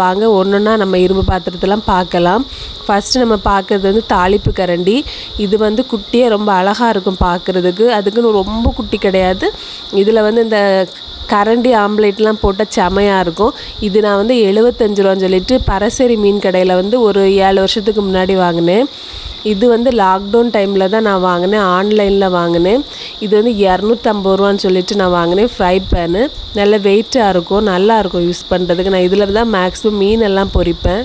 வாங்க ஒன்றுன்னா நம்ம இரும்பு பாத்திரத்தெல்லாம் பார்க்கலாம். ஃபஸ்ட்டு நம்ம பார்க்குறது வந்து தாளிப்பு கரண்டி. இது வந்து குட்டியாக ரொம்ப அழகாக இருக்கும் பார்க்குறதுக்கு. அதுக்குன்னு ரொம்ப குட்டி கிடையாது. இதில் வந்து இந்த கரண்டி ஆம்லேட்லாம் போட்டால் செமையாக இருக்கும். இது நான் வந்து எழுபத்தஞ்சு ரூபான்னு சொல்லிட்டு பரசரி மீன் கடையில் வந்து ஒரு ஏழு வருஷத்துக்கு முன்னாடி வாங்கினேன். இது வந்து லாக்டவுன் டைமில் தான் நான் வாங்கினேன். ஆன்லைனில் வாங்கினேன். இது வந்து இரநூத்தம்பது ரூபான்னு சொல்லிட்டு நான் வாங்கினேன். Fry pan. நல்ல வெயிட்டாக இருக்கும். நல்லா இருக்கும் யூஸ் பண்ணுறதுக்கு. நான் இதில் தான் மேக்ஸிமம் மீன் எல்லாம் பொரிப்பேன்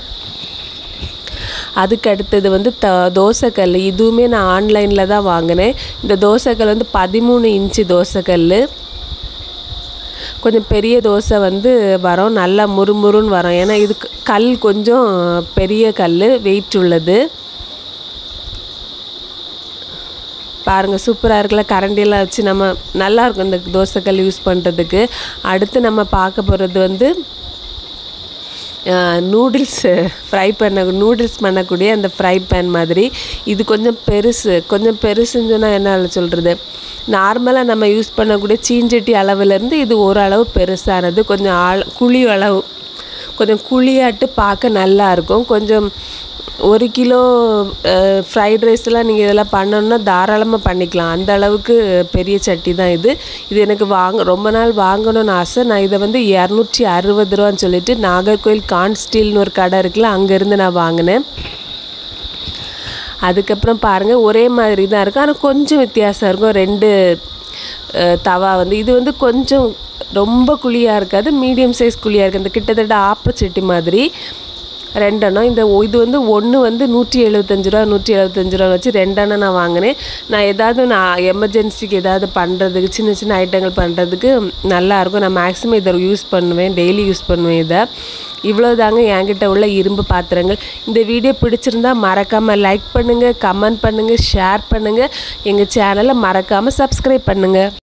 அதுக்கு அடுத்தது வந்து த தோசைக்கல். இதுவுமே நான் ஆன்லைனில் தான் வாங்கினேன். இந்த தோசைக்கல் வந்து பதிமூணு இன்ச்சு தோசைக்கல். கொஞ்சம் பெரிய தோசை வந்து வரும். நல்லா முறுமுறுன்னு வரும். ஏன்னா இது கல் கொஞ்சம் பெரிய கல் வெயிட் உள்ளது. பாருங்கள் சூப்பராக இருக்குல்ல. கரண்டியெல்லாம் வச்சு நம்ம நல்லாயிருக்கும் இந்த தோசைக்கல் யூஸ் பண்ணுறதுக்கு அடுத்து நம்ம பார்க்க போகிறது வந்து நூடுல்ஸ் ஃப்ரை பண்ண நூடுல்ஸ் பண்ணக்கூடிய அந்த ஃப்ரை பேன் மாதிரி. இது கொஞ்சம் பெருசு கொஞ்சம் பெருசுன்னு சொன்னால் என்ன சொல்கிறது நார்மலாக நம்ம யூஸ் பண்ணக்கூடிய சீஞ்சட்டி அளவுலேருந்து இது ஓரளவு பெருசானது கொஞ்சம் ஆள் குழி அளவு கொஞ்சம் குழியாட்டு பார்க்க நல்லா இருக்கும் கொஞ்சம் ஒரு கிலோ ஃப்ரைட் ரைஸ்லாம் நீங்கள் இதெல்லாம் பண்ணணுன்னா தாராளமாக பண்ணிக்கலாம். அந்த அளவுக்கு பெரிய சட்டி தான் இது. இது எனக்கு வாங்க ரொம்ப நாள் வாங்கணும்னு ஆசை. நான் இதை வந்து இரநூற்றி அறுபது ரூபான்னு சொல்லிட்டு நாகர்கோவில் கான்ஸ்டீல்னு ஒரு கடை இருக்குல்ல அங்கேருந்து நான் வாங்கினேன். அதுக்கப்புறம் பாருங்கள் ஒரே மாதிரி தான் இருக்கும் ஆனால் கொஞ்சம் வித்தியாசம் இருக்கும். ரெண்டு தவா வந்து இது வந்து கொஞ்சம் ரொம்ப குழியாக இருக்காது மீடியம் சைஸ் குழியாக இருக்குது இந்த கிட்டத்தட்ட ஆப்பச்சட்டி மாதிரி. ரெண்டெண்ணம். இந்த இது வந்து ஒன்று வந்து நூற்றி எழுபத்தஞ்சு ரூபா நூற்றி எழுபத்தஞ்சு ரூபா வச்சு ரெண்டெண்ணம் நான் வாங்கினேன். நான் ஏதாவது நான் எமர்ஜென்சிக்கு ஏதாவது பண்ணுறதுக்கு சின்ன சின்ன ஐட்டங்கள் பண்ணுறதுக்கு நல்லாயிருக்கும் நான் மேக்ஸிமம் இதை யூஸ் பண்ணுவேன். டெய்லி யூஸ் பண்ணுவேன் இதை. இவ்வளோ தாங்க என்கிட்ட உள்ள இரும்பு பாத்திரங்கள். இந்த வீடியோ பிடிச்சிருந்தா மறக்காமல் லைக் பண்ணுங்கள் கமெண்ட் பண்ணுங்கள் ஷேர் பண்ணுங்கள் எங்கள் சேனலை மறக்காமல் சப்ஸ்கிரைப் பண்ணுங்கள்